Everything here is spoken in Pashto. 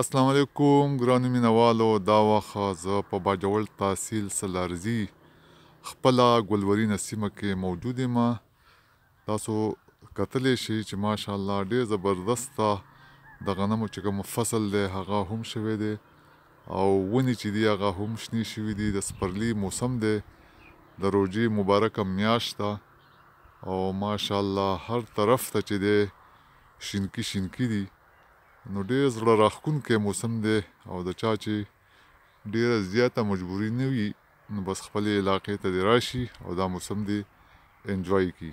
اسلام علیکم ګرانو مینوالو دا وخت زه په باجوړ تحصیل سلارزی خپله ګلورینه سیمه کې موجود یم تاسو کتلی شئ چې ماشاءالله ډیر زبردست د غنمو چې کوم فصل دی هغه هم شوی دی او ونی چې دی هغه هم شنی شوی دی د سپرلی موسم دی د روجی مبارکه میاشت ده او ماشاءالله هر طرف ته چې دی شینکی شینکی دی نو ډېر زړه راښکونکی موسم دی او د چا چې ډېره زیاته مجبوري نه وي نو بس خپلې علاقې ته دې راشي او دا موسم دې انجوای کړي.